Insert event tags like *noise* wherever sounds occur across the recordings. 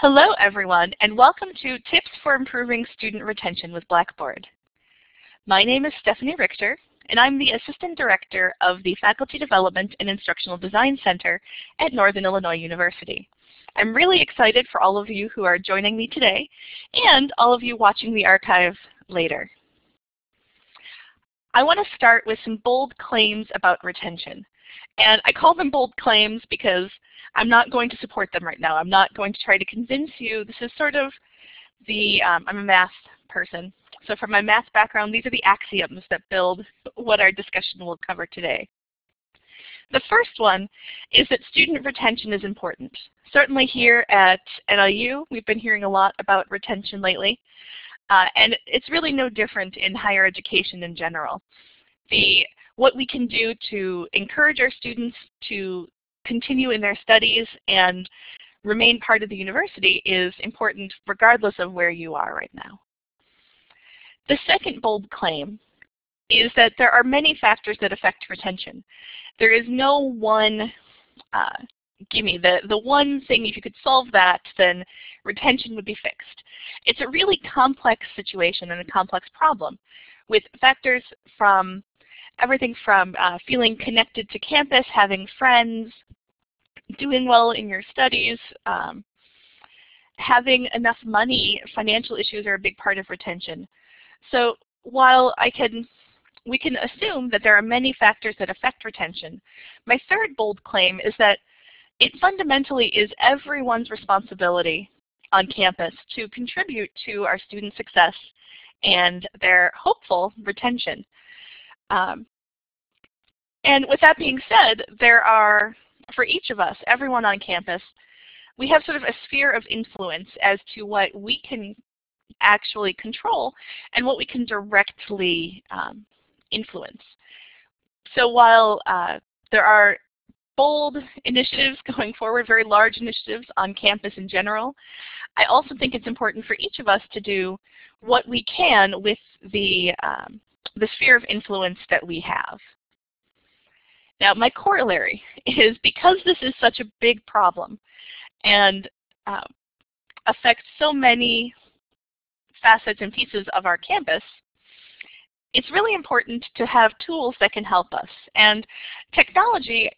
Hello everyone and welcome to Tips for Improving Student Retention with Blackboard. My name is Stephanie Richter and I'm the Assistant Director of the Faculty Development and Instructional Design Center at Northern Illinois University. I'm really excited for all of you who are joining me today and all of you watching the archive later. I want to start with some bold claims about retention. And I call them bold claims because I'm not going to support them right now. I'm not going to try to convince you. This is sort of the, um, I'm a math person. So from my math background, these are the axioms that build what our discussion will cover today. The first one is that student retention is important. Certainly here at NIU, we've been hearing a lot about retention lately. Uh, and it's really no different in higher education in general. The, what we can do to encourage our students to continue in their studies and remain part of the university is important regardless of where you are right now. The second bold claim is that there are many factors that affect retention. There is no one, uh, gimme, the, the one thing, if you could solve that, then retention would be fixed. It's a really complex situation and a complex problem with factors from everything from uh, feeling connected to campus, having friends, doing well in your studies, um, having enough money, financial issues are a big part of retention. So while I can, we can assume that there are many factors that affect retention, my third bold claim is that it fundamentally is everyone's responsibility on campus to contribute to our student success and their hopeful retention. Um, and with that being said, there are for each of us, everyone on campus, we have sort of a sphere of influence as to what we can actually control and what we can directly um, influence. So while uh, there are bold initiatives *laughs* going forward, very large initiatives on campus in general, I also think it's important for each of us to do what we can with the, um, the sphere of influence that we have. Now my corollary *laughs* is because this is such a big problem and uh, affects so many facets and pieces of our campus, it's really important to have tools that can help us. And technology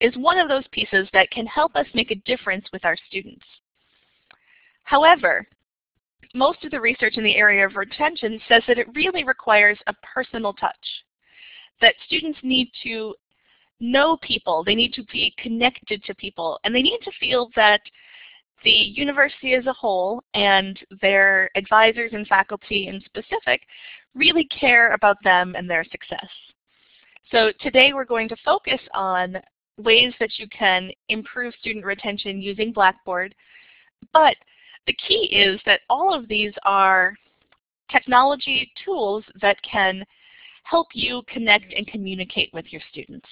is one of those pieces that can help us make a difference with our students. However, most of the research in the area of retention says that it really requires a personal touch, that students need to know people. They need to be connected to people. And they need to feel that the university as a whole and their advisors and faculty in specific really care about them and their success. So today we're going to focus on ways that you can improve student retention using Blackboard. But the key is that all of these are technology tools that can help you connect and communicate with your students.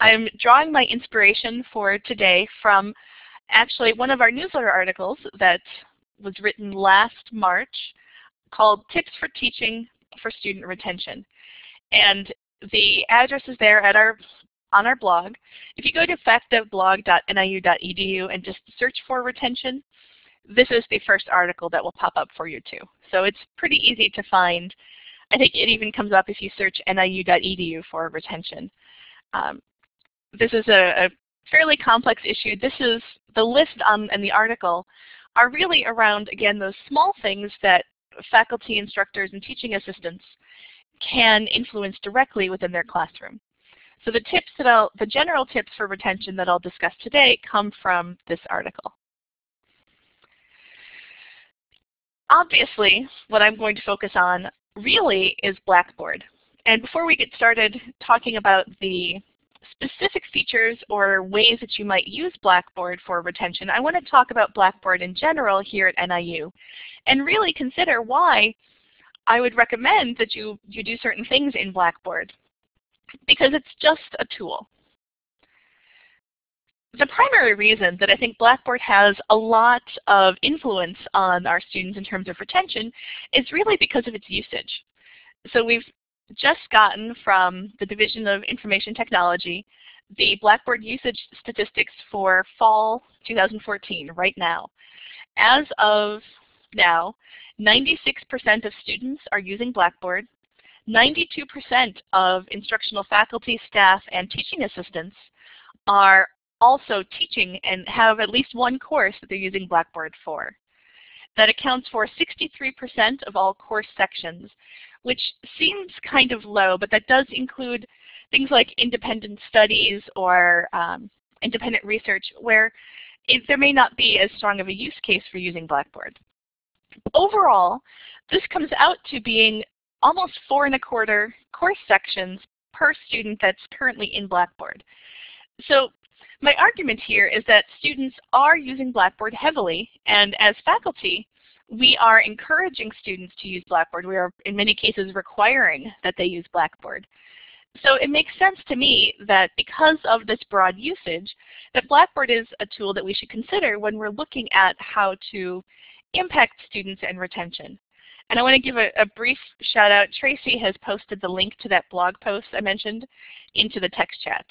I'm drawing my inspiration for today from actually one of our newsletter articles that was written last March called Tips for Teaching for Student Retention. And the address is there at our on our blog. If you go to facdevblog.niu.edu and just search for retention, this is the first article that will pop up for you too. So it's pretty easy to find. I think it even comes up if you search niu.edu for retention. Um, this is a, a fairly complex issue. This is the list on in the article are really around, again, those small things that faculty, instructors, and teaching assistants can influence directly within their classroom. So the tips that I'll, the general tips for retention that I'll discuss today come from this article. Obviously, what I'm going to focus on really is Blackboard. And before we get started talking about the specific features or ways that you might use Blackboard for retention, I want to talk about Blackboard in general here at NIU and really consider why I would recommend that you, you do certain things in Blackboard because it's just a tool. The primary reason that I think Blackboard has a lot of influence on our students in terms of retention is really because of its usage. So we've just gotten from the Division of Information Technology the Blackboard usage statistics for fall 2014 right now. As of now, 96% of students are using Blackboard. 92% of instructional faculty, staff, and teaching assistants are also teaching and have at least one course that they're using Blackboard for. That accounts for 63% of all course sections, which seems kind of low, but that does include things like independent studies or um, independent research where it, there may not be as strong of a use case for using Blackboard. Overall, this comes out to being almost four and a quarter course sections per student that's currently in Blackboard. So my argument here is that students are using Blackboard heavily, and as faculty, we are encouraging students to use Blackboard. We are, in many cases, requiring that they use Blackboard. So it makes sense to me that because of this broad usage, that Blackboard is a tool that we should consider when we're looking at how to impact students and retention. And I want to give a, a, brief shout out. Tracy has posted the link to that blog post I mentioned into the text chat.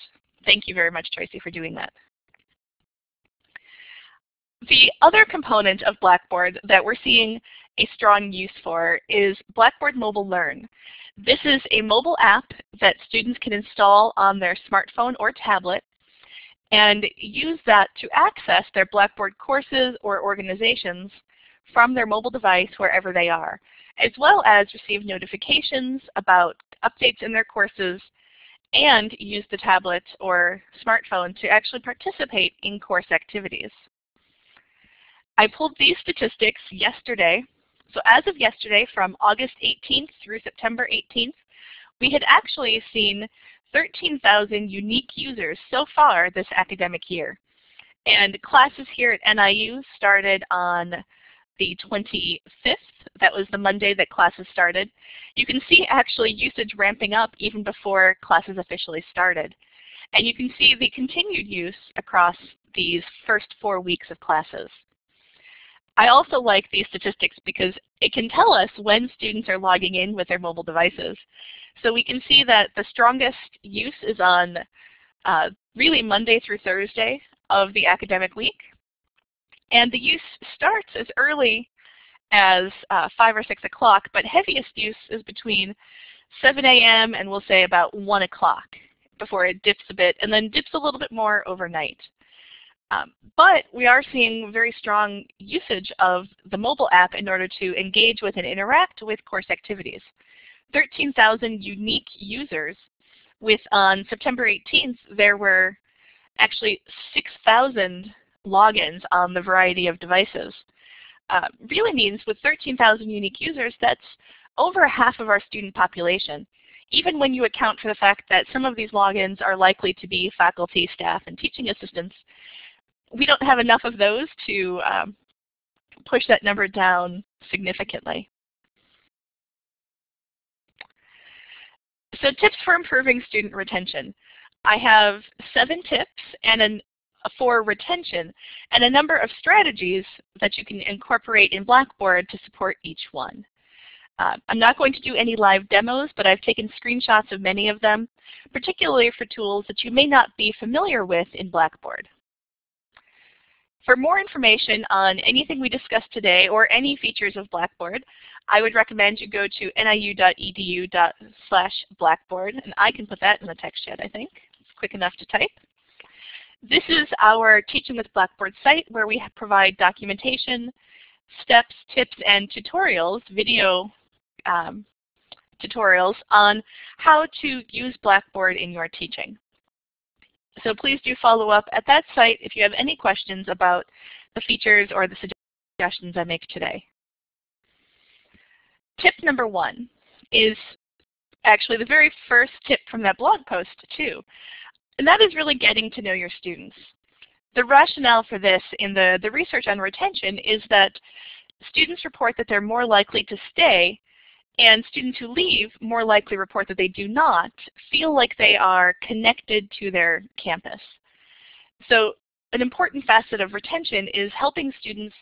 Thank you very much, Tracy, for doing that. The other component of Blackboard that we're seeing a strong use for is Blackboard Mobile Learn. This is a mobile app that students can install on their smartphone or tablet and use that to access their Blackboard courses or organizations from their mobile device wherever they are, as well as receive notifications about updates in their courses and use the tablet or smartphone to actually participate in course activities. I pulled these statistics yesterday. So as of yesterday, from August 18th through September 18th, we had actually seen 13,000 unique users so far this academic year. And classes here at NIU started on the 25th. That was the Monday that classes started. You can see actually usage ramping up even before classes officially started. And you can see the continued use across these first four weeks of classes. I also like these statistics because it can tell us when students are logging in with their mobile devices. So we can see that the strongest use is on uh, really Monday through Thursday of the academic week. And the use starts as early as uh, 5 or 6 o'clock, but heaviest use is between 7 a.m. and we'll say about 1 o'clock before it dips a bit, and then dips a little bit more overnight. Um, but we are seeing very strong usage of the mobile app in order to engage with and interact with course activities. 13,000 unique users with on September 18th there were actually 6,000 logins on the variety of devices. Uh, really means with 13,000 unique users, that's over half of our student population. Even when you account for the fact that some of these logins are likely to be faculty, staff, and teaching assistants, we don't have enough of those to um, push that number down significantly. So tips for improving student retention. I have seven tips and an for retention and a number of strategies that you can incorporate in Blackboard to support each one. Uh, I'm not going to do any live demos, but I've taken screenshots of many of them, particularly for tools that you may not be familiar with in Blackboard. For more information on anything we discussed today or any features of Blackboard, I would recommend you go to niu.edu slash blackboard, and I can put that in the text chat, I think. It's quick enough to type. This is our Teaching with Blackboard site where we provide documentation, steps, tips, and tutorials, video um, tutorials on how to use Blackboard in your teaching. So please do follow up at that site if you have any questions about the features or the suggestions I make today. Tip number one is actually the very first tip from that blog post too. And that is really getting to know your students. The rationale for this in the, the research on retention is that students report that they're more likely to stay and students who leave more likely report that they do not feel like they are connected to their campus. So an important facet of retention is helping students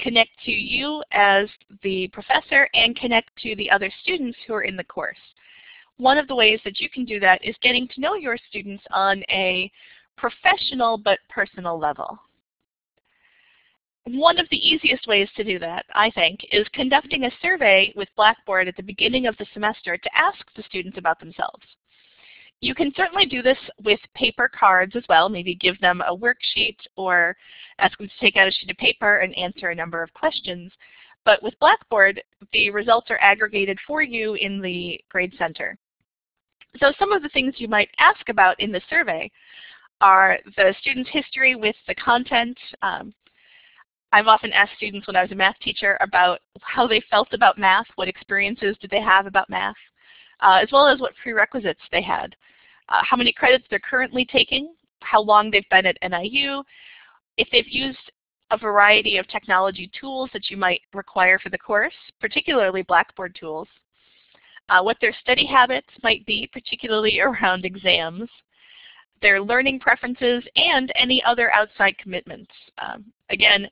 connect to you as the professor and connect to the other students who are in the course. One of the ways that you can do that is getting to know your students on a professional but personal level. One of the easiest ways to do that, I think, is conducting a survey with Blackboard at the beginning of the semester to ask the students about themselves. You can certainly do this with paper cards as well, maybe give them a worksheet or ask them to take out a sheet of paper and answer a number of questions. But with Blackboard, the results are aggregated for you in the Grade Center. So some of the things you might ask about in the survey are the student's history with the content. Um, I've often asked students when I was a math teacher about how they felt about math, what experiences did they have about math, uh, as well as what prerequisites they had uh, how many credits they're currently taking, how long they've been at NIU, if they've used a variety of technology tools that you might require for the course, particularly Blackboard tools, uh, what their study habits might be, particularly *laughs* around exams, their learning preferences, and any other outside commitments. Um, again,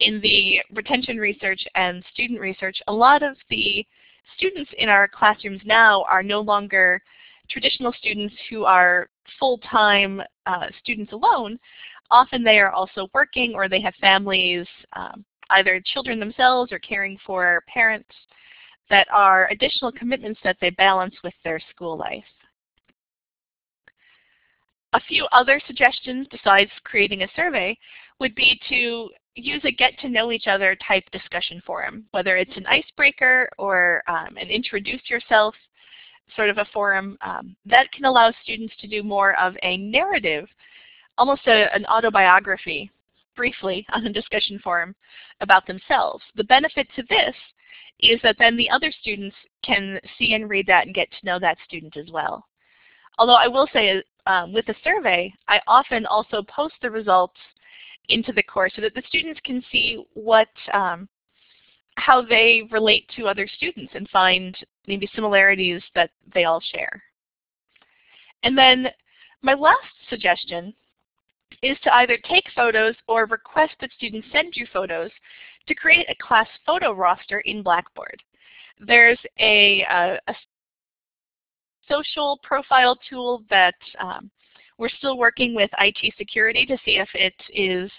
in the retention research and student research, a lot of the students in our classrooms now are no longer traditional students who are full-time uh, students alone, often they are also working or they have families, um, either children themselves or caring for parents that are additional commitments that they balance with their school life. A few other suggestions besides creating a survey would be to use a get to know each other type discussion forum, whether it's an icebreaker or um, an introduce yourself sort of a forum um, that can allow students to do more of a narrative, almost a, an autobiography, briefly *laughs* on a discussion forum about themselves. The benefit to this is that then the other students can see and read that and get to know that student as well. Although I will say um, with a survey, I often also post the results into the course so that the students can see what um, how they relate to other students and find maybe similarities that they all share. And then my last suggestion is to either take photos or request that students send you photos to create a class photo roster in Blackboard. There's a, a, a social profile tool that um, we're still working with IT security to see if it is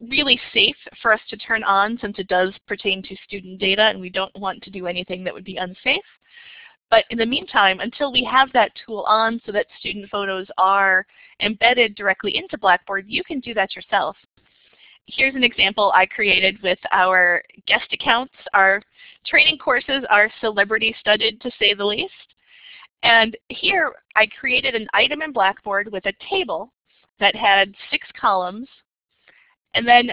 really safe for us to turn on since it does pertain to student data and we don't want to do anything that would be unsafe. But in the meantime, until we have that tool on so that student photos are embedded directly into Blackboard, you can do that yourself. Here's an example I created with our guest accounts. Our training courses are celebrity studded to say the least. And here I created an item in Blackboard with a table that had six columns and then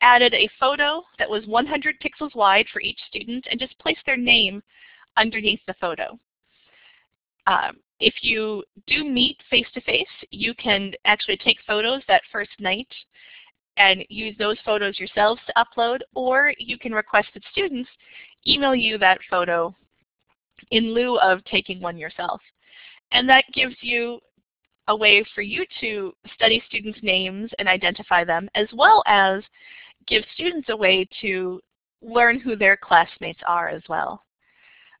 added a photo that was 100 pixels wide for each student and just placed their name underneath the photo. Um, if you do meet face-to-face, -face, you can actually take photos that first night and use those photos yourselves to upload, or you can request that students email you that photo in lieu of taking one yourself. And that gives you a way for you to study students' names and identify them, as well as give students a way to learn who their classmates are as well.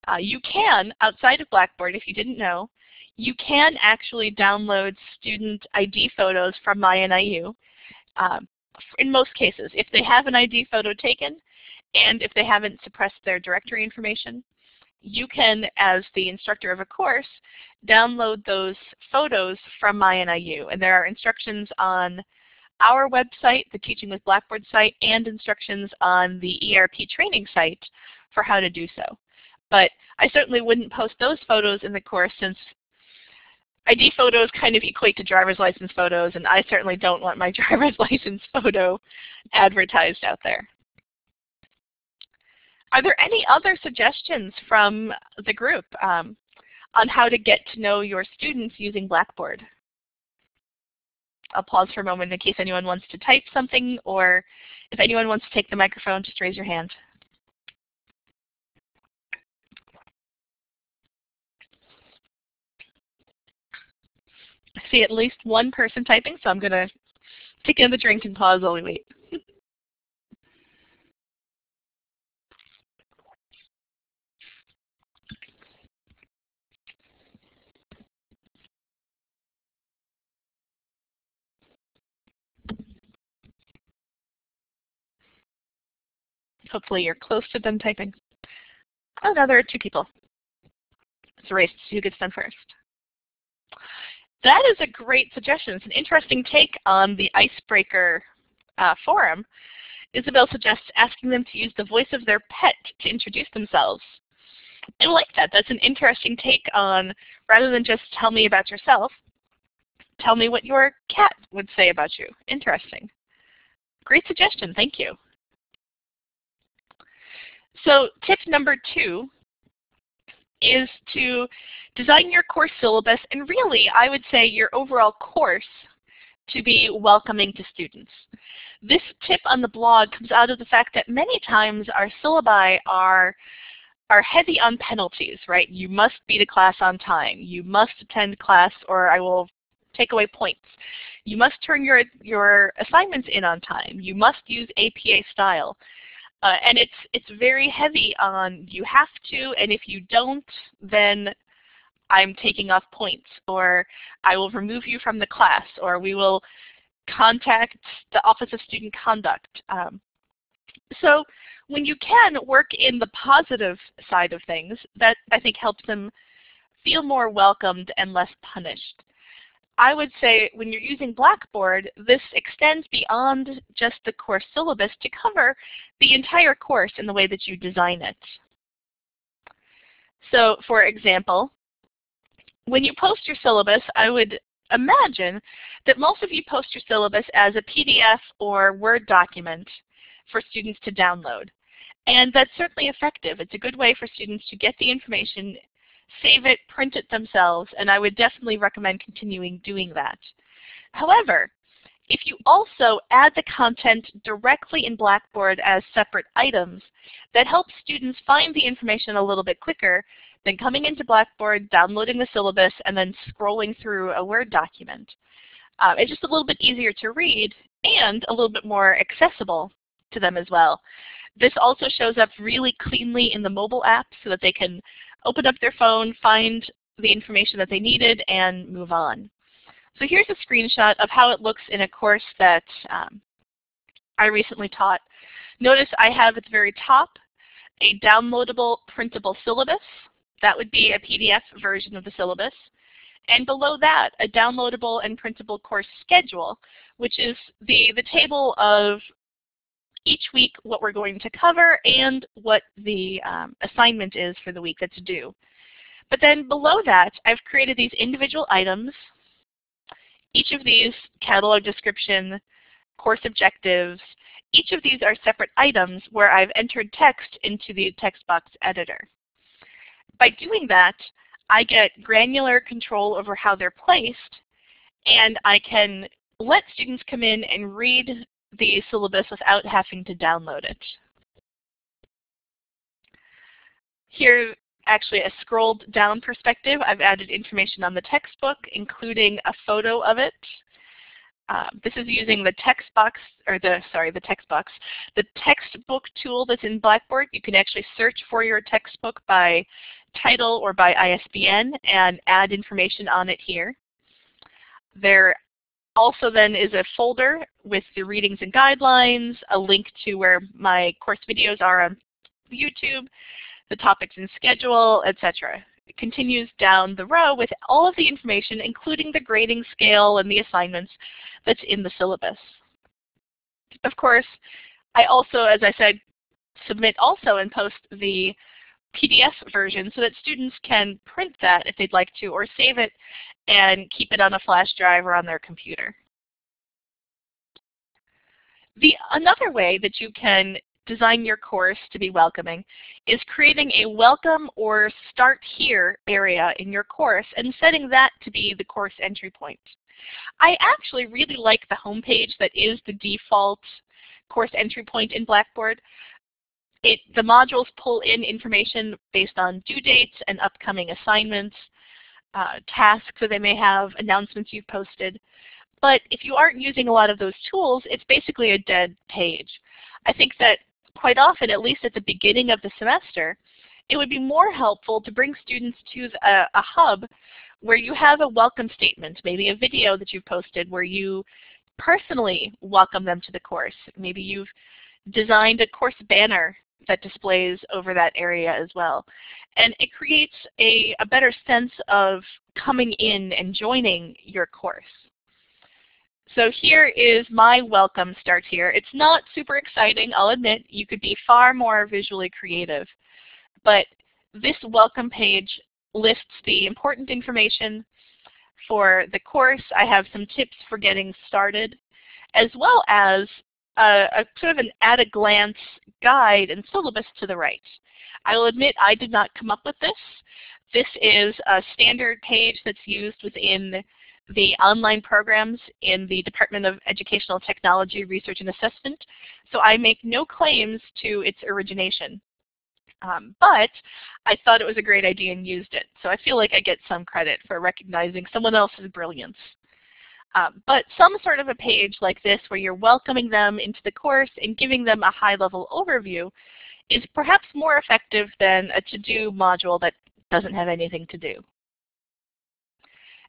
Uh, you can, outside of Blackboard, if you didn't know, you can actually download student ID photos from MyNIU um, in most cases. If they have an ID photo taken, and if they haven't suppressed their directory information, you can, as the instructor of a course, download those photos from MyNIU. And there are instructions on our website, the Teaching with Blackboard site, and instructions on the ERP training site for how to do so. But I certainly wouldn't post those photos in the course since ID photos kind of equate to driver's license photos, and I certainly don't want my *laughs* driver's license photo advertised out there. Are there any other suggestions from the group um, on how to get to know your students using Blackboard? I'll pause for a moment in case anyone wants to type something or if anyone wants to take the microphone, just raise your hand. I see at least one person typing, so I'm going to take another drink and pause while we wait. Hopefully you're close to them typing. Oh, another two people. It's a race. Who gets done first? That is a great suggestion. It's an interesting take on the icebreaker uh, forum. Isabel suggests asking them to use the voice of their pet to introduce themselves. I like that. That's an interesting take on, rather than just tell me about yourself, tell me what your cat would say about you. Interesting. Great suggestion. Thank you. So tip number two is to design your course syllabus and really I would say your overall course to be welcoming to students. This tip on the blog comes out of the fact that many times our syllabi are are heavy on penalties, right? You must be to class on time. You must attend class or I will take away points. You must turn your, your assignments in on time. You must use APA style. Uh, and it's, it's very heavy on you have to, and if you don't, then I'm taking off points, or I will remove you from the class, or we will contact the Office of Student Conduct. Um, so when you can work in the positive side of things, that I think helps them feel more welcomed and less punished. I would say when you're using Blackboard, this extends beyond just the course syllabus to cover the entire course in the way that you design it. So for example, when you post your syllabus, I would imagine that most of you post your syllabus as a PDF or Word document for students to download. And that's certainly effective. It's a good way for students to get the information save it, print it themselves, and I would definitely recommend continuing doing that. However, if you also add the content directly in Blackboard as separate items, that helps students find the information a little bit quicker than coming into Blackboard, downloading the syllabus, and then scrolling through a Word document. Uh, it's just a little bit easier to read and a little bit more accessible to them as well. This also shows up really cleanly in the mobile app so that they can open up their phone, find the information that they needed, and move on. So here's a screenshot of how it looks in a course that um, I recently taught. Notice I have at the very top a downloadable printable syllabus. That would be a PDF version of the syllabus. And below that, a downloadable and printable course schedule, which is the, the table of each week what we're going to cover and what the um, assignment is for the week that's due. But then below that, I've created these individual items. Each of these, catalog description, course objectives, each of these are separate items where I've entered text into the text box editor. By doing that, I get granular control over how they're placed, and I can let students come in and read the syllabus without having to download it. Here, actually a scrolled down perspective, I've added information on the textbook, including a photo of it. Uh, this is using the text box, or the, sorry, the text box. The textbook tool that's in Blackboard, you can actually search for your textbook by title or by ISBN and add information on it here. There also then is a folder with the readings and guidelines, a link to where my course videos are on YouTube, the topics and schedule, etc. It continues down the row with all of the information, including the grading scale and the assignments that's in the syllabus. Of course, I also, as I said, submit also and post the PDF version so that students can print that if they'd like to or save it and keep it on a flash drive or on their computer. The another way that you can design your course to be welcoming is creating a welcome or start here area in your course and setting that to be the course entry point. I actually really like the home page that is the default course entry point in Blackboard. It, the modules pull in information based on due dates and upcoming assignments, uh, tasks that they may have, announcements you've posted. But if you aren't using a lot of those tools, it's basically a dead page. I think that quite often, at least at the beginning of the semester, it would be more helpful to bring students to a, a hub where you have a welcome statement, maybe a video that you've posted where you personally welcome them to the course. Maybe you've designed a course banner that displays over that area as well. And it creates a, a better sense of coming in and joining your course. So here is my welcome start here. It's not super exciting, I'll admit. You could be far more visually creative. But this welcome page lists the important information for the course. I have some tips for getting started, as well as a, a sort of an at-a-glance guide and syllabus to the right. I will admit I did not come up with this. This is a standard page that's used within the online programs in the Department of Educational Technology Research and Assessment, so I make no claims to its origination. Um, but I thought it was a great idea and used it, so I feel like I get some credit for recognizing someone else's brilliance. Um, but some sort of a page like this where you're welcoming them into the course and giving them a high-level overview is perhaps more effective than a to-do module that doesn't have anything to do.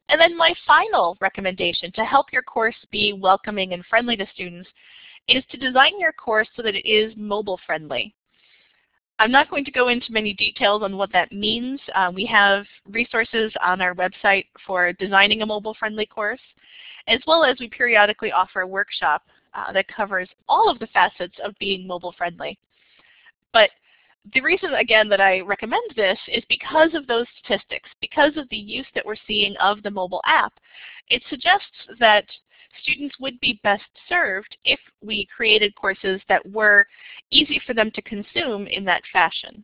And then my final recommendation to help your course be welcoming and friendly to students is to design your course so that it is mobile friendly. I'm not going to go into many details on what that means. Uh, we have resources on our website for designing a mobile friendly course, as well as we periodically offer a workshop uh, that covers all of the facets of being mobile friendly. But the reason, again, that I recommend this is because of those statistics, because of the use that we're seeing of the mobile app. It suggests that students would be best served if we created courses that were easy for them to consume in that fashion.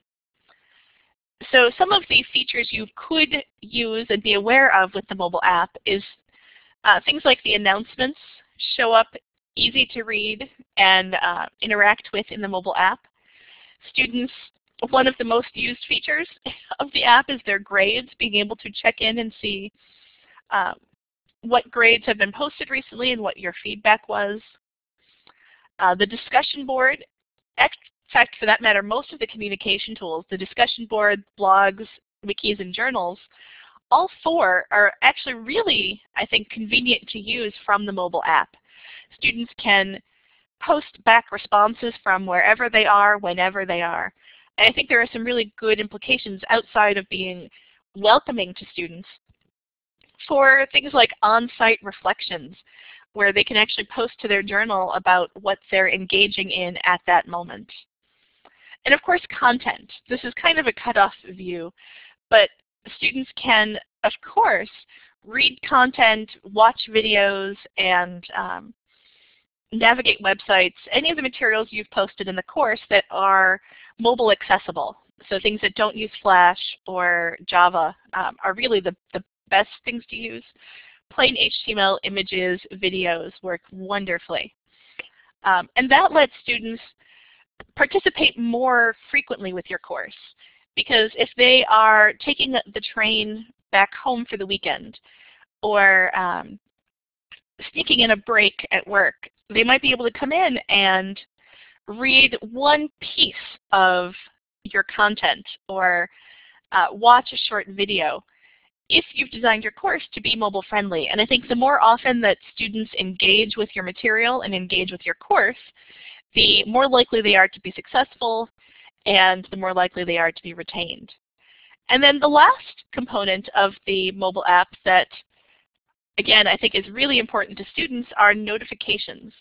So some of the features you could use and be aware of with the mobile app is uh, things like the announcements show up easy to read and uh, interact with in the mobile app. Students, one of the most used features *laughs* of the app is their grades, being able to check in and see uh, what grades have been posted recently and what your feedback was. Uh, the discussion board, in fact, for that matter, most of the communication tools, the discussion board, blogs, wikis, and journals, all four are actually really, I think, convenient to use from the mobile app. Students can post back responses from wherever they are, whenever they are. And I think there are some really good implications outside of being welcoming to students for things like on-site reflections, where they can actually post to their journal about what they're engaging in at that moment. And of course, content. This is kind of a cutoff view, but students can, of course, read content, watch videos, and um, navigate websites, any of the materials you've posted in the course that are mobile accessible. So things that don't use Flash or Java um, are really the, the best things to use. Plain HTML images, videos work wonderfully. Um, and that lets students participate more frequently with your course. Because if they are taking the train back home for the weekend or um, sneaking in a break at work, they might be able to come in and read one piece of your content or uh, watch a short video if you've designed your course to be mobile friendly. And I think the more often that students engage with your material and engage with your course, the more likely they are to be successful and the more likely they are to be retained. And then the last component of the mobile app that, again, I think is really important to students are notifications.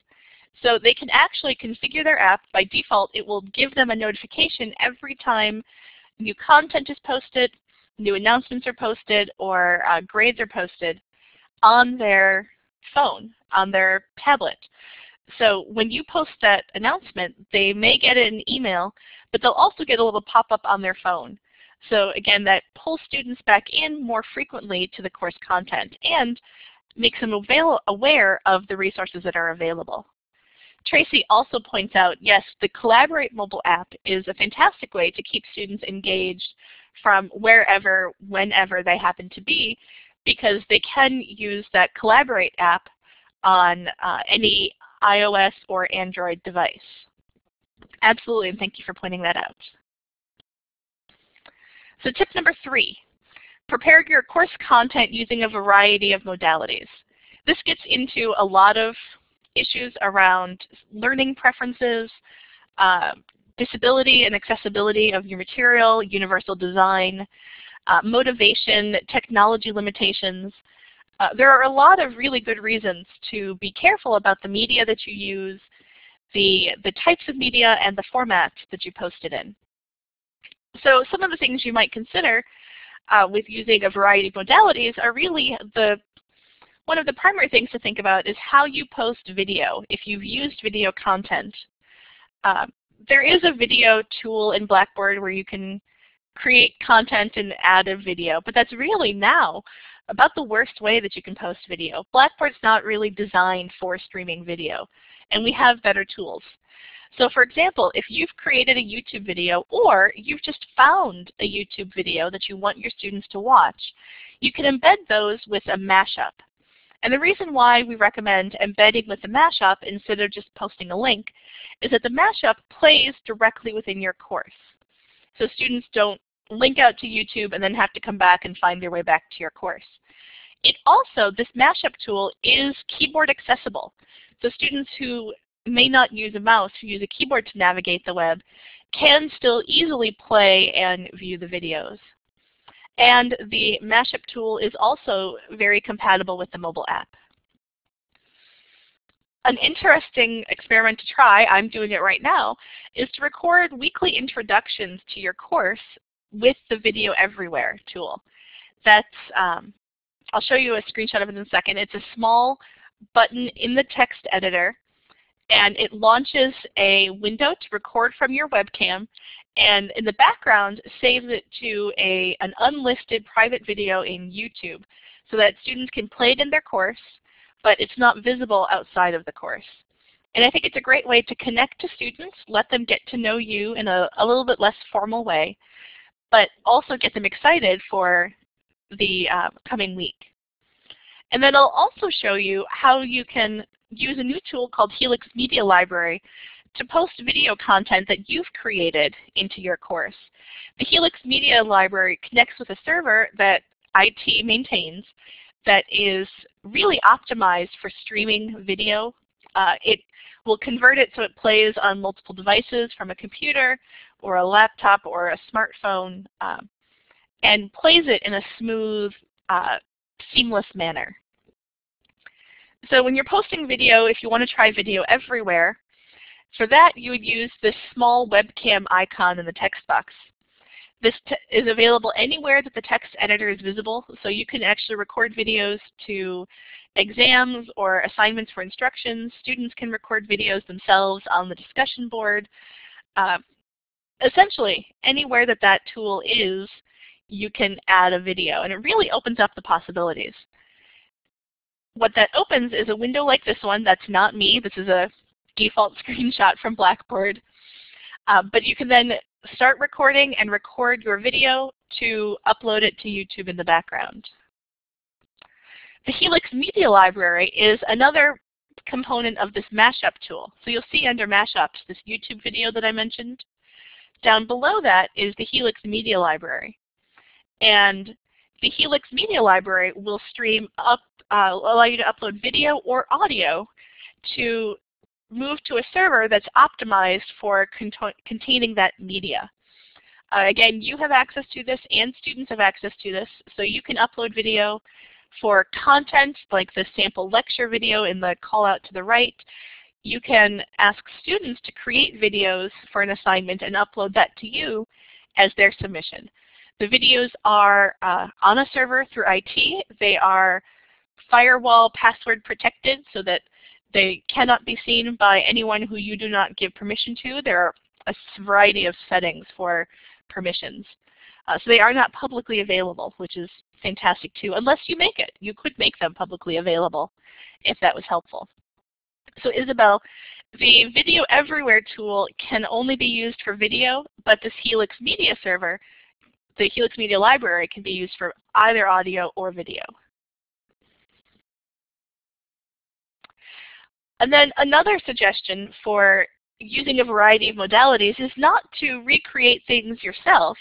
So they can actually configure their app. By default, it will give them a notification every time new content is posted, new announcements are posted or uh, grades are posted on their phone, on their tablet. So when you post that announcement, they may get an email, but they'll also get a little pop-up on their phone. So again, that pulls students back in more frequently to the course content and makes them aware of the resources that are available. Tracy also points out, yes, the Collaborate mobile app is a fantastic way to keep students engaged from wherever, whenever they happen to be, because they can use that Collaborate app on uh, any iOS or Android device. Absolutely, and thank you for pointing that out. So tip number three, prepare your course content using a variety of modalities. This gets into a lot of issues around learning preferences, uh, disability and accessibility of your material, universal design, uh, motivation, technology limitations. Uh, there are a lot of really good reasons to be careful about the media that you use, the, the types of media, and the format that you post it in. So some of the things you might consider uh, with using a variety of modalities are really the one of the primary things to think about is how you post video if you've used video content. Uh, there is a video tool in Blackboard where you can create content and add a video, but that's really now about the worst way that you can post video. Blackboard's not really designed for streaming video, and we have better tools. So for example, if you've created a YouTube video or you've just found a YouTube video that you want your students to watch, you can embed those with a mashup. And the reason why we recommend embedding with a mashup instead of just posting a link is that the mashup plays directly within your course. So students don't link out to YouTube and then have to come back and find their way back to your course. It also, this mashup tool is keyboard accessible. So students who may not use a mouse, who use a keyboard to navigate the web, can still easily play and view the videos. And the mashup tool is also very compatible with the mobile app. An interesting experiment to try, I'm doing it right now, is to record weekly introductions to your course with the Video Everywhere tool. That's, um, I'll show you a screenshot of it in a second. It's a small button in the text editor and it launches a window to record from your webcam and in the background saves it to a, an unlisted private video in YouTube so that students can play it in their course, but it's not visible outside of the course. And I think it's a great way to connect to students, let them get to know you in a, a little bit less formal way, but also get them excited for the uh, coming week. And then I'll also show you how you can use a new tool called Helix Media Library to post video content that you've created into your course. The Helix Media Library connects with a server that IT maintains that is really optimized for streaming video. Uh, it will convert it so it plays on multiple devices from a computer or a laptop or a smartphone um, and plays it in a smooth, uh, seamless manner. So when you're posting video, if you want to try video everywhere, for that you would use this small webcam icon in the text box. This is available anywhere that the text editor is visible, so you can actually record videos to exams or assignments for instructions. Students can record videos themselves on the discussion board. Uh, essentially, anywhere that that tool is, you can add a video, and it really opens up the possibilities what that opens is a window like this one. That's not me. This is a default *laughs* screenshot from Blackboard. Uh, but you can then start recording and record your video to upload it to YouTube in the background. The Helix Media Library is another component of this mashup tool. So you'll see under mashups this YouTube video that I mentioned. Down below that is the Helix Media Library. And the Helix Media Library will stream up uh, allow you to upload video or audio to move to a server that's optimized for containing that media. Uh, again, you have access to this and students have access to this, so you can upload video for content like the sample lecture video in the call out to the right. You can ask students to create videos for an assignment and upload that to you as their submission. The videos are uh, on a server through IT. They are firewall password protected so that they cannot be seen by anyone who you do not give permission to. There are a variety of settings for permissions. Uh, so they are not publicly available, which is fantastic too, unless you make it. You could make them publicly available if that was helpful. So Isabel, the Video Everywhere tool can only be used for video, but this Helix Media Server, the Helix Media Library can be used for either audio or video. And then another suggestion for using a variety of modalities is not to recreate things yourself,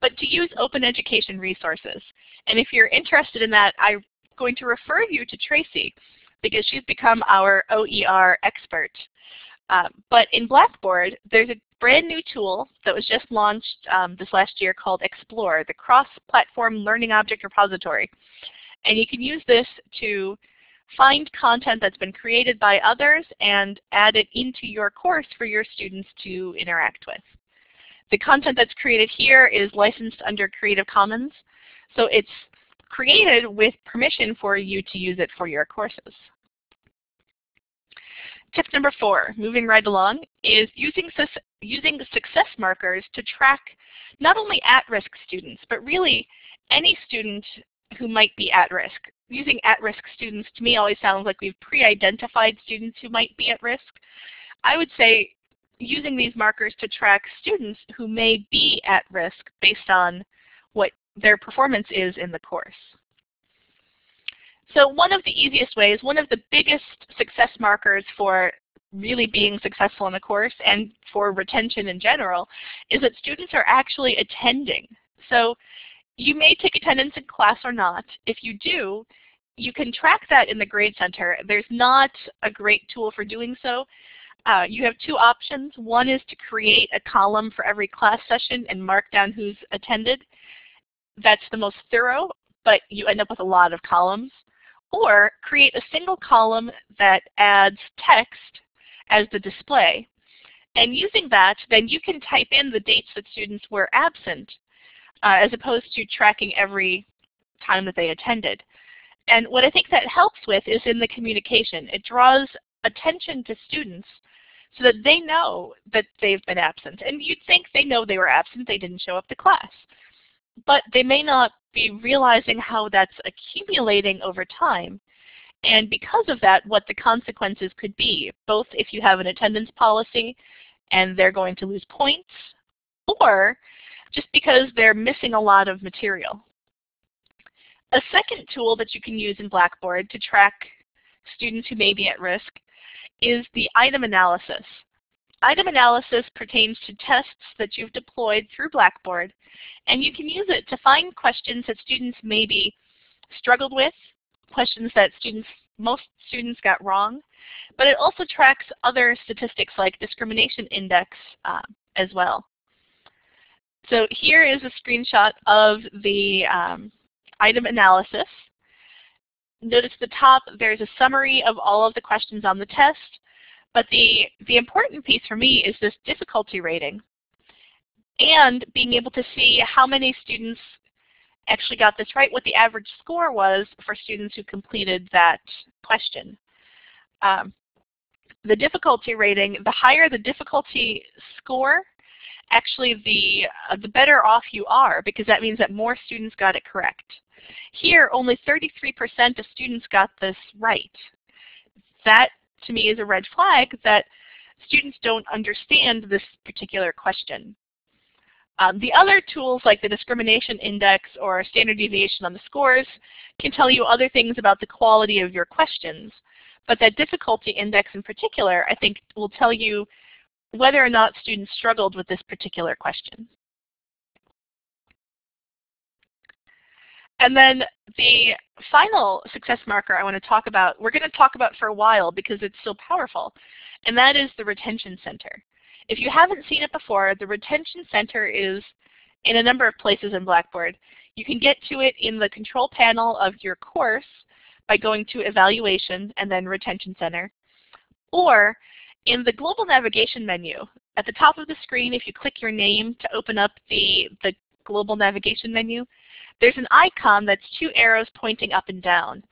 but to use open education resources. And if you're interested in that, I'm going to refer you to Tracy because she's become our OER expert. Um, but in Blackboard, there's a brand new tool that was just launched um, this last year called xpLor, the Cross-Platform Learning Object Repository. And you can use this to find content that's been created by others and add it into your course for your students to interact with. The content that's created here is licensed under Creative Commons, so it's created with permission for you to use it for your courses. Tip number four, moving right along, is using, using success markers to track not only at-risk students, but really any student who might be at risk. Using at-risk students to me always sounds like we've pre-identified students who might be at risk. I would say using these markers to track students who may be at risk based on what their performance is in the course. So one of the easiest ways, one of the biggest success markers for really being successful in the course and for retention in general is that students are actually attending. So you may take attendance in class or not. If you do, you can track that in the Grade Center. There's not a great tool for doing so. Uh, you have two options. One is to create a column for every class session and mark down who's attended. That's the most thorough, but you end up with a lot of columns. Or create a single column that adds text as the display. And using that, then you can type in the dates that students were absent, uh, as opposed to tracking every time that they attended. And what I think that helps with is in the communication. It draws attention to students so that they know that they've been absent. And you'd think they know they were absent, they didn't show up to class. But they may not be realizing how that's accumulating over time. And because of that, what the consequences could be, both if you have an attendance policy and they're going to lose points, or just because they're missing a lot of material. A second tool that you can use in Blackboard to track students who may be at risk is the item analysis. Item analysis pertains to tests that you've deployed through Blackboard, and you can use it to find questions that students maybe struggled with, questions that students, most students got wrong, but it also tracks other statistics like discrimination index uh, as well. So here is a screenshot of the um, item analysis. Notice the top there's a summary of all of the questions on the test, but the, the important piece for me is this difficulty rating and being able to see how many students actually got this right, what the average score was for students who completed that question. Um, the difficulty rating, the higher the difficulty score, actually the, uh, the better off you are because that means that more students got it correct. Here, only 33% of students got this right. That, to me, is a red flag that students don't understand this particular question. Um, the other tools like the discrimination index or standard deviation on the scores can tell you other things about the quality of your questions. But that difficulty index in particular, I think, will tell you whether or not students struggled with this particular question. And then the final success marker I want to talk about, we're going to talk about for a while because it's so powerful, and that is the retention center. If you haven't seen it before, the retention center is in a number of places in Blackboard. You can get to it in the control panel of your course by going to Evaluation and then Retention Center. Or in the Global Navigation menu, at the top of the screen, if you click your name to open up the, the Global Navigation menu, there's an icon that's two arrows pointing up and down.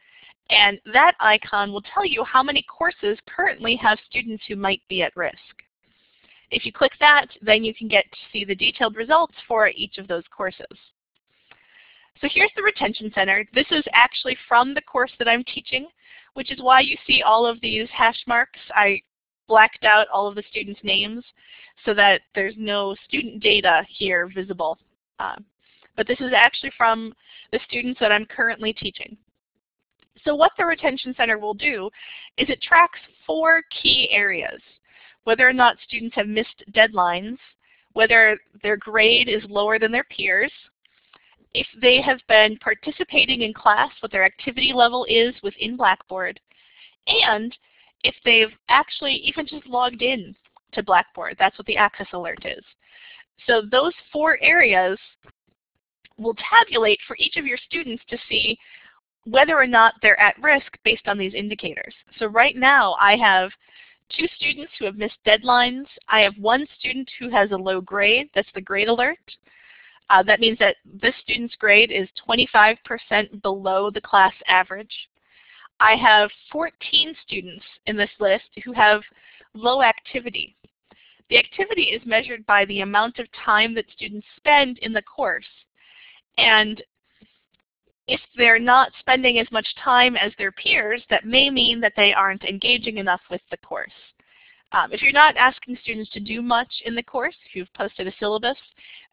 And that icon will tell you how many courses currently have students who might be at risk. If you click that, then you can get to see the detailed results for each of those courses. So here's the Retention Center. This is actually from the course that I'm teaching, which is why you see all of these hash marks. I blacked out all of the students' names so that there's no student data here visible. Uh, but this is actually from the students that I'm currently teaching. So what the Retention Center will do is it tracks four key areas whether or not students have missed deadlines, whether their grade is lower than their peers, if they have been participating in class, what their activity level is within Blackboard, and if they've actually even just logged in to Blackboard. That's what the access alert is. So those four areas will tabulate for each of your students to see whether or not they're at risk based on these indicators. So right now I have two students who have missed deadlines. I have one student who has a low grade. That's the grade alert. Uh, that means that this student's grade is 25% below the class average. I have 14 students in this list who have low activity. The activity is measured by the amount of time that students spend in the course. And if they're not spending as much time as their peers, that may mean that they aren't engaging enough with the course. Um, if you're not asking students to do much in the course, if you've posted a syllabus,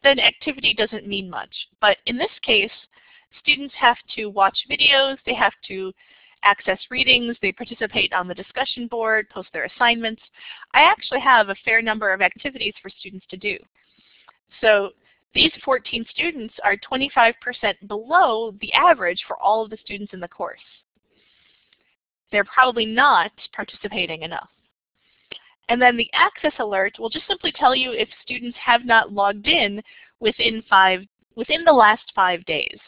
then activity doesn't mean much. But in this case, students have to watch videos, they have to access readings, they participate on the discussion board, post their assignments. I actually have a fair number of activities for students to do. So these 14 students are 25% below the average for all of the students in the course. They're probably not participating enough. And then the access alert will just simply tell you if students have not logged in within five within the last five days.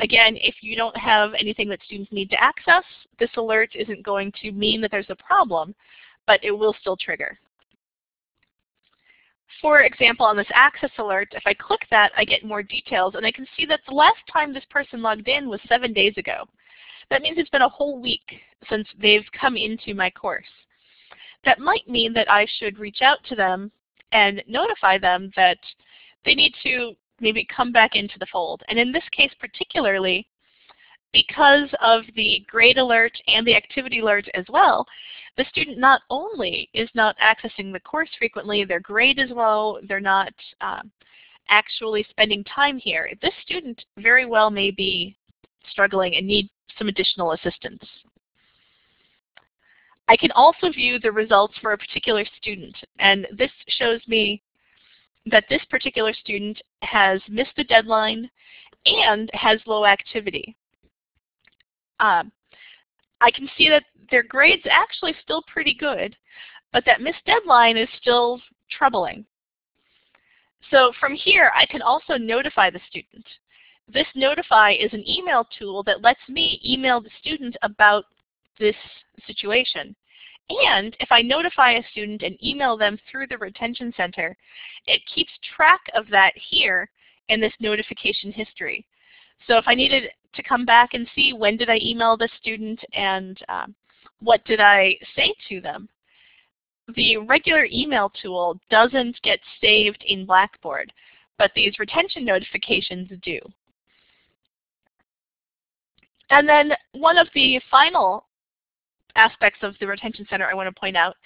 Again, if you don't have anything that students need to access, this alert isn't going to mean that there's a problem, but it will still trigger. For example, on this access alert, if I click that, I get more details, and I can see that the last time this person logged in was seven days ago. That means it's been a whole week since they've come into my course. That might mean that I should reach out to them and notify them that they need to maybe come back into the fold. And in this case particularly, because of the grade alert and the activity alert as well, the student not only is not accessing the course frequently, their grade is low, they're not um, actually spending time here. This student very well may be struggling and need some additional assistance. I can also view the results for a particular student, and this shows me that this particular student has missed the deadline and has low activity. Um, I can see that their grade's actually still pretty good, but that missed deadline is still troubling. So from here, I can also notify the student. This notify is an email tool that lets me email the student about this situation. And if I notify a student and email them through the retention center, it keeps track of that here in this notification history. So if I needed to come back and see when did I email the student and um, what did I say to them, the regular email tool doesn't get saved in Blackboard, but these retention notifications do. And then one of the final aspects of the retention center I want to point out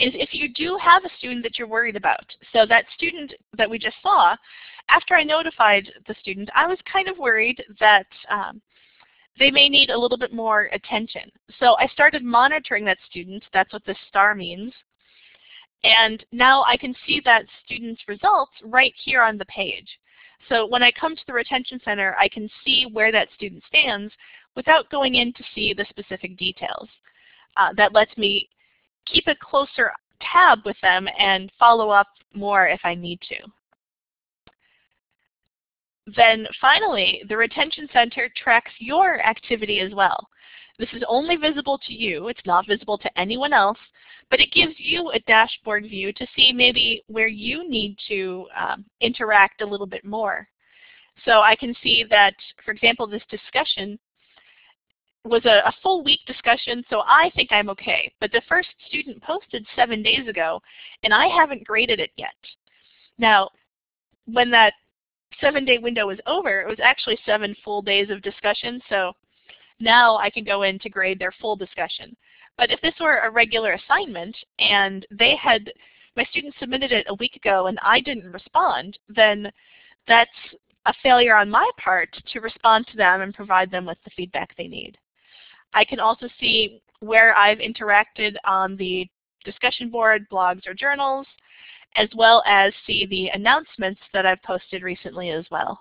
is if you do have a student that you're worried about. So that student that we just saw, after I notified the student, I was kind of worried that um, they may need a little bit more attention. So I started monitoring that student. That's what this star means. And now I can see that student's results right here on the page. So when I come to the retention center, I can see where that student stands without going in to see the specific details uh, that lets me keep a closer tab with them and follow up more if I need to. Then finally, the Retention Center tracks your activity as well. This is only visible to you. It's not visible to anyone else, but it gives you a dashboard view to see maybe where you need to um, interact a little bit more. So I can see that, for example, this discussion was a, a, full week discussion, so I think I'm okay. But the first student posted seven days ago, and I haven't graded it yet. Now, when that seven-day window was over, it was actually seven full days of discussion, so now I can go in to grade their full discussion. But if this were a regular assignment and they had, my student submitted it a week ago and I didn't respond, then that's a failure on my part to respond to them and provide them with the feedback they need. I can also see where I've interacted on the discussion board, blogs, or journals, as well as see the announcements that I've posted recently as well.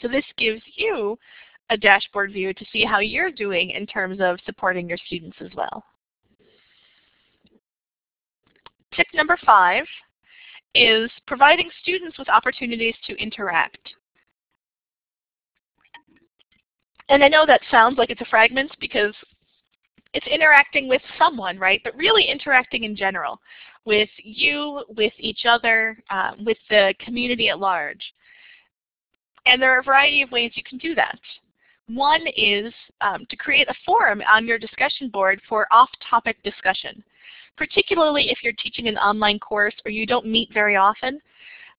So this gives you a dashboard view to see how you're doing in terms of supporting your students as well. tip number five is providing students with opportunities to interact. And I know that sounds like it's a fragment because it's interacting with someone, right? But really interacting in general with you, with each other, uh, with the community at large. And there are a variety of ways you can do that. One is um, to create a forum on your discussion board for off-topic discussion, particularly if you're teaching an online course or you don't meet very often.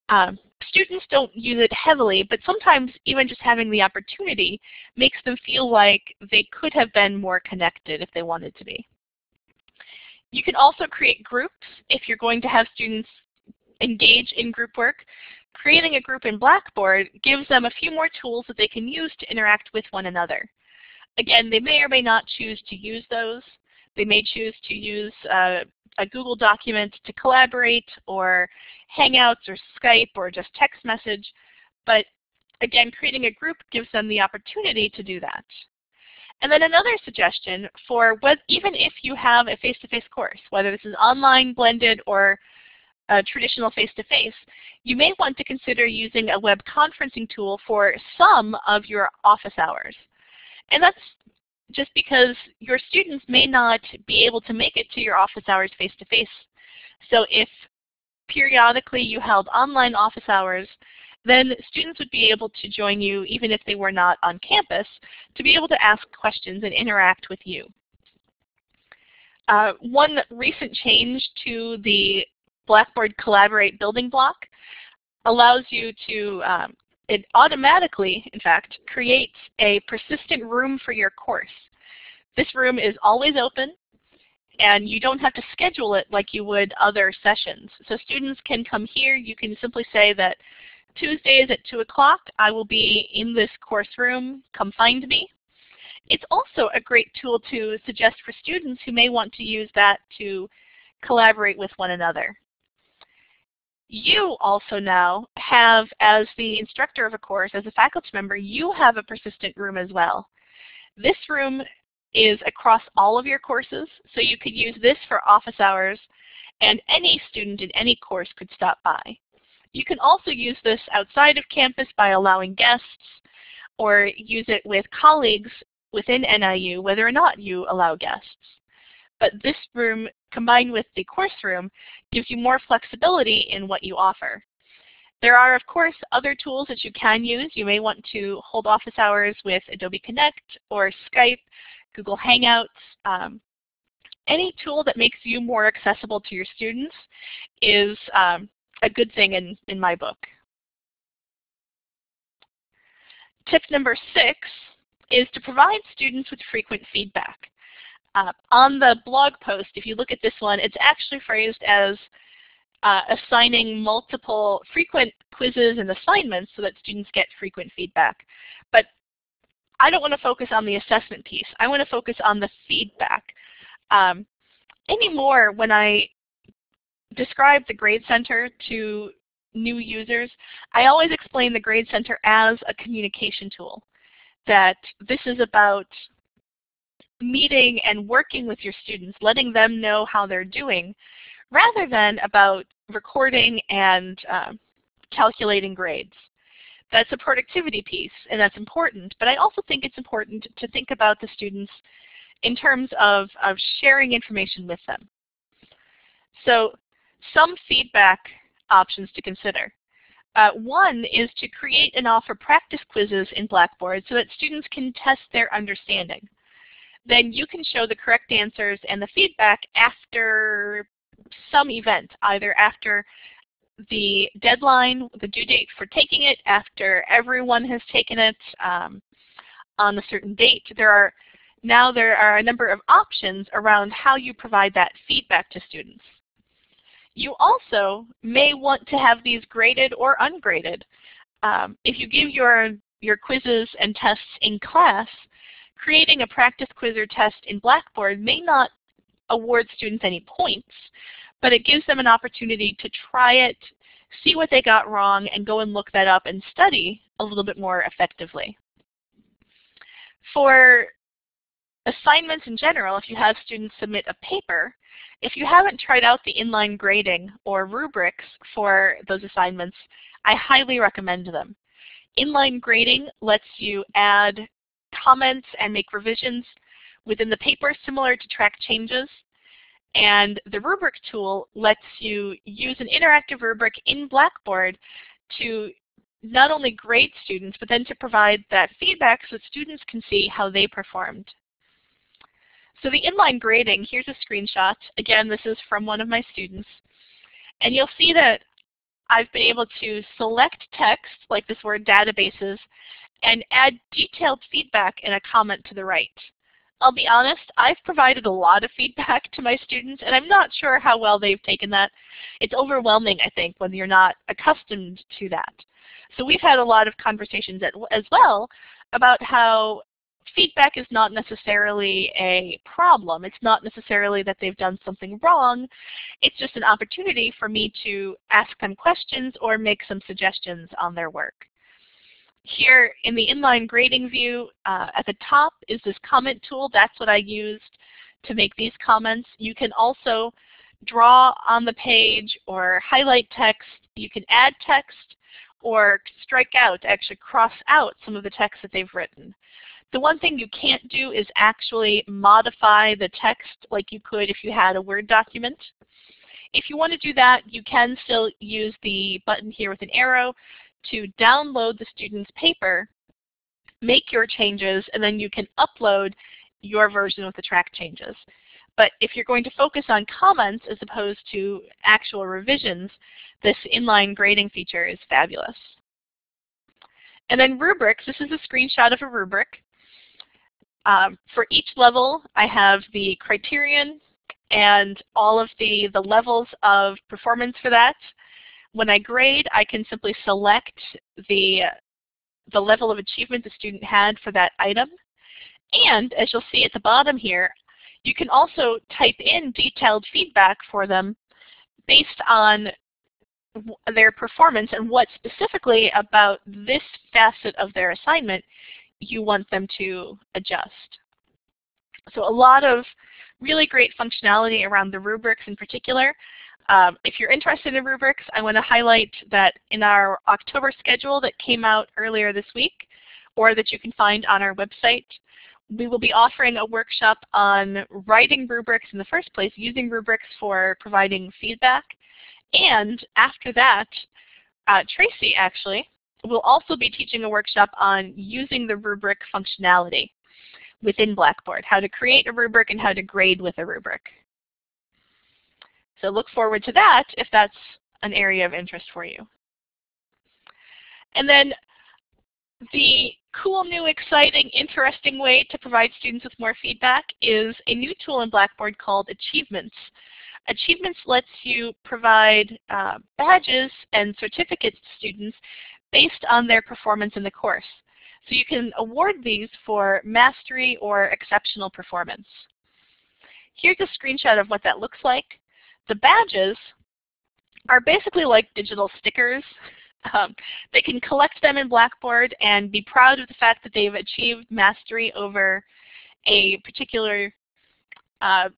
Um, students don't use it heavily, but sometimes even just having the opportunity makes them feel like they could have been more connected if they wanted to be. You can also create groups if you're going to have students engage in group work. Creating a group in Blackboard gives them a few more tools that they can use to interact with one another. Again, they may or may not choose to use those. They may choose to use uh, a Google document to collaborate or Hangouts or Skype or just text message. But again, creating a group gives them the opportunity to do that. And then another suggestion for what, even if you have a face-to-face -face course, whether this is online, blended, or traditional face-to-face, -face, you may want to consider using a web conferencing tool for some of your office hours. And that's just because your students may not be able to make it to your office hours face-to-face. -face. So if periodically you held online office hours, then students would be able to join you even if they were not on campus to be able to ask questions and interact with you. Uh, one recent change to the Blackboard Collaborate building block allows you to um, it automatically, in fact, creates a persistent room for your course. This room is always open, and you don't have to schedule it like you would other sessions. So students can come here. You can simply say that Tuesdays at 2 o'clock, I will be in this course room. Come find me. It's also a great tool to suggest for students who may want to use that to collaborate with one another. You also now have, as the instructor of a course, as a faculty member, you have a persistent room as well. This room is across all of your courses, so you could use this for office hours, and any student in any course could stop by. You can also use this outside of campus by allowing guests, or use it with colleagues within NIU, whether or not you allow guests. But this room combined with the course room gives you more flexibility in what you offer. There are, of course, other tools that you can use. You may want to hold office hours with Adobe Connect or Skype, Google Hangouts. Um, any tool that makes you more accessible to your students is um, a good thing in, in my book. Tip number six is to provide students with frequent feedback. Uh, on the blog post, if you look at this one, it's actually phrased as uh, assigning multiple frequent quizzes and assignments so that students get frequent feedback. But I don't want to focus on the assessment piece. I want to focus on the feedback. Um, anymore, when I describe the Grade Center to new users, I always explain the Grade Center as a communication tool. That this is about meeting and working with your students, letting them know how they're doing, rather than about recording and uh, calculating grades. That's a productivity piece, and that's important, but I also think it's important to think about the students in terms of, of sharing information with them. So some feedback options to consider. Uh, one is to create and offer practice quizzes in Blackboard so that students can test their understanding then you can show the correct answers and the feedback after some event, either after the deadline, the due date for taking it, after everyone has taken it um, on a certain date. There are now there are a number of options around how you provide that feedback to students. You also may want to have these graded or ungraded. Um, if you give your, your quizzes and tests in class, creating a practice quiz or test in Blackboard may not award students any points, but it gives them an opportunity to try it, see what they got wrong, and go and look that up and study a little bit more effectively. For assignments in general, if you have students submit a paper, if you haven't tried out the inline grading or rubrics for those assignments, I highly recommend them. Inline grading lets you add comments and make revisions within the paper similar to track changes. And the rubric tool lets you use an interactive rubric in Blackboard to not only grade students, but then to provide that feedback so students can see how they performed. So the inline grading, here's a screenshot. Again, this is from one of my students. And you'll see that I've been able to select text, like this word databases, and add detailed feedback in a comment to the right. I'll be honest, I've provided a lot of feedback to my students, and I'm not sure how well they've taken that. It's overwhelming, I think, when you're not accustomed to that. So we've had a lot of conversations as well about how feedback is not necessarily a problem. It's not necessarily that they've done something wrong. It's just an opportunity for me to ask them questions or make some suggestions on their work. Here in the inline grading view, uh, at the top is this comment tool. That's what I used to make these comments. You can also draw on the page or highlight text. You can add text or strike out, actually cross out some of the text that they've written. The one thing you can't do is actually modify the text like you could if you had a Word document. If you want to do that, you can still use the button here with an arrow to download the student's paper, make your changes, and then you can upload your version with the track changes. But if you're going to focus on comments as opposed to actual revisions, this inline grading feature is fabulous. And then rubrics, this is a screenshot of a rubric. Um, for each level, I have the criterion and all of the, the levels of performance for that. When I grade, I can simply select the, the level of achievement the student had for that item. And as you'll see at the bottom here, you can also type in detailed feedback for them based on their performance and what specifically about this facet of their assignment you want them to adjust. So a lot of really great functionality around the rubrics in particular. Um, if you're interested in rubrics, I want to highlight that in our October schedule that came out earlier this week, or that you can find on our website, we will be offering a workshop on writing rubrics in the first place, using rubrics for providing feedback. And after that, uh, Tracy actually We'll also be teaching a workshop on using the rubric functionality within Blackboard, how to create a rubric and how to grade with a rubric. So look forward to that if that's an area of interest for you. And then the cool, new, exciting, interesting way to provide students with more feedback is a new tool in Blackboard called Achievements. Achievements lets you provide uh, badges and certificates to students based on their performance in the course. So you can award these for mastery or exceptional performance. Here's a screenshot of what that looks like. The badges are basically like digital stickers. *laughs* Um, they can collect them in Blackboard and be proud of the fact that they've achieved mastery over a particular uh,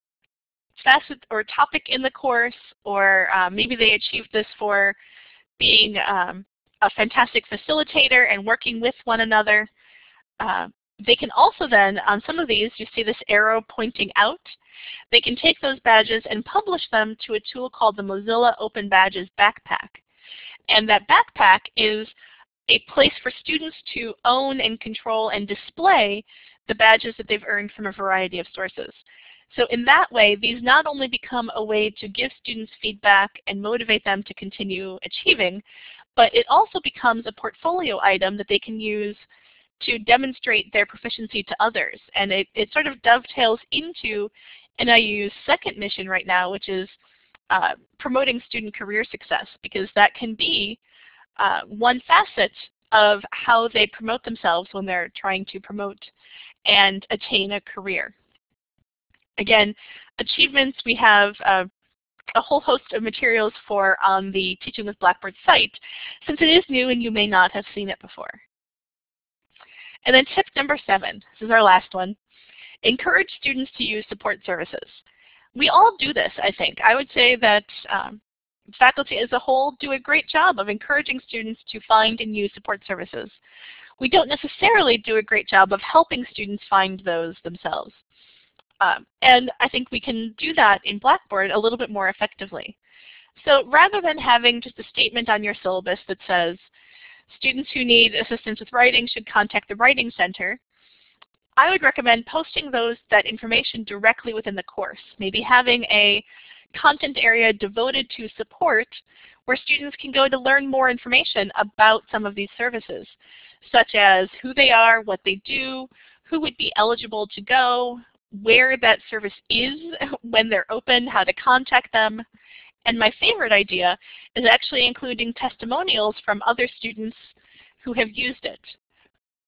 facet or topic in the course, or uh, maybe they achieved this for being um, a fantastic facilitator and working with one another. Uh, they can also then, on some of these, you see this arrow pointing out, they can take those badges and publish them to a tool called the Mozilla Open Badges Backpack. And that backpack is a place for students to own and control and display the badges that they've earned from a variety of sources. So in that way, these not only become a way to give students feedback and motivate them to continue achieving, but it also becomes a portfolio item that they can use to demonstrate their proficiency to others. And it, it sort of dovetails into NIU's second mission right now, which is uh, promoting student career success, because that can be uh, one facet of how they promote themselves when they're trying to promote and attain a career. Again, achievements, we have uh, a whole host of materials for on the Teaching with Blackboard site, since it is new and you may not have seen it before. And then tip number seven, this is our last one, encourage students to use support services. We all do this, I think. I would say that um, faculty as a whole do a great job of encouraging students to find and use support services. We don't necessarily do a great job of helping students find those themselves. Um, and I think we can do that in Blackboard a little bit more effectively. So rather than having just a statement on your syllabus that says, students who need assistance with writing should contact the Writing Center, I would recommend posting those that information directly within the course. Maybe having a content area devoted to support where students can go to learn more information about some of these services, such as who they are, what they do, who would be eligible to go, where that service is when they're open, how to contact them. And my favorite idea is actually including testimonials from other students who have used it.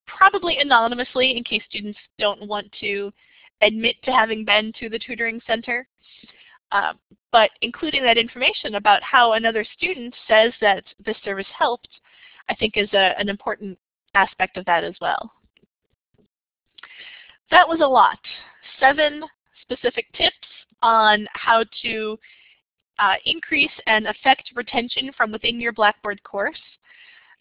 Probably anonymously in case students don't want to admit to having been to the tutoring center. Uh, but including that information about how another student says that this service helped, I think is a, an important aspect of that as well. That was a lot. Seven specific tips on how to uh, increase and affect retention from within your Blackboard course.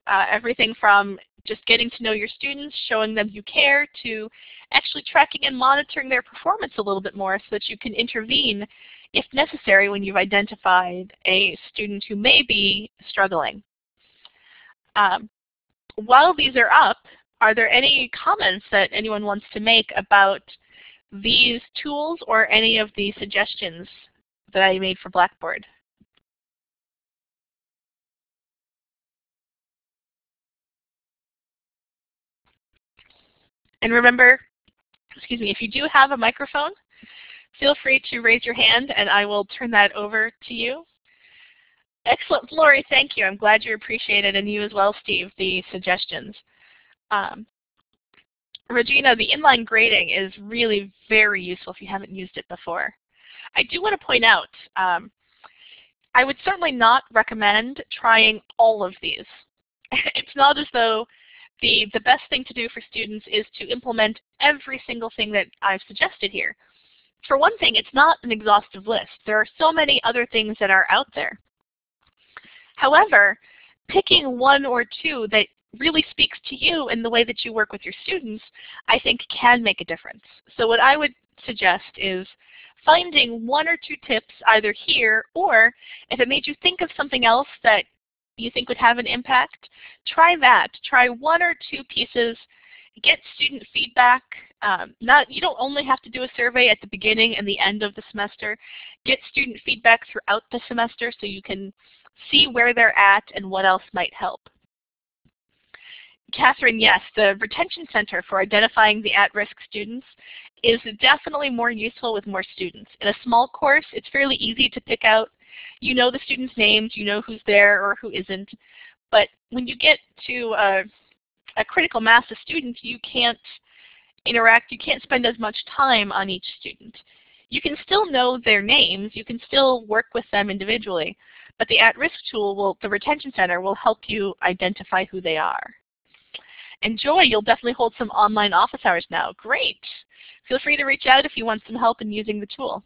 Uh, everything from just getting to know your students, showing them you care, to actually tracking and monitoring their performance a little bit more so that you can intervene if necessary when you've identified a student who may be struggling. Um, while these are up, are there any comments that anyone wants to make about these tools or any of the suggestions that I made for Blackboard? And remember, excuse me, if you do have a microphone, feel free to raise your hand and I will turn that over to you. Excellent, Lori, thank you. I'm glad you appreciated, and you as well, Steve, the suggestions. Um, Regina, the inline grading is really very useful if you haven't used it before. I do want to point out, um, I would certainly not recommend trying all of these. *laughs* it's not as though the, the best thing to do for students is to implement every single thing that I've suggested here. For one thing, it's not an exhaustive list. There are so many other things that are out there. However, picking one or two that really speaks to you and the way that you work with your students, I think can make a difference. So what I would suggest is finding one or two tips either here or if it made you think of something else that you think would have an impact, try that. Try one or two pieces, get student feedback. Um, not You don't only have to do a survey at the beginning and the end of the semester. Get student feedback throughout the semester so you can see where they're at and what else might help. Catherine, yes, the Retention Center for identifying the at-risk students is definitely more useful with more students. In a small course, it's fairly easy to pick out you know the students' names, you know who's there or who isn't. But when you get to a, a critical mass of students, you can't interact, you can't spend as much time on each student. You can still know their names, you can still work with them individually, but the at-risk tool, will, the retention center, will help you identify who they are. And Joy, you'll definitely hold some online office hours now. Great. Feel free to reach out if you want some help in using the tool.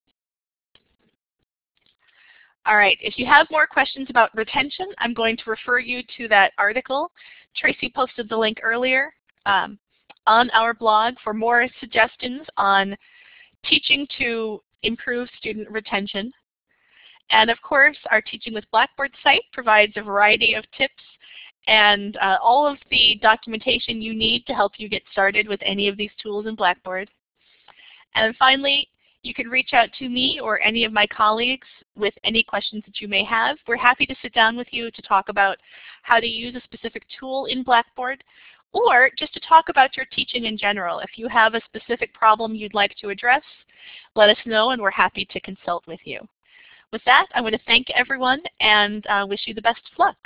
All right, if you have more questions about retention, I'm going to refer you to that article. Tracy posted the link earlier um, on our blog for more suggestions on teaching to improve student retention. And of course, our Teaching with Blackboard site provides a variety of tips and uh, all of the documentation you need to help you get started with any of these tools in Blackboard. And finally, you can reach out to me or any of my colleagues with any questions that you may have. We're happy to sit down with you to talk about how to use a specific tool in Blackboard or just to talk about your teaching in general. If you have a specific problem you'd like to address, let us know and we're happy to consult with you. With that, I want to thank everyone and uh, wish you the best of luck.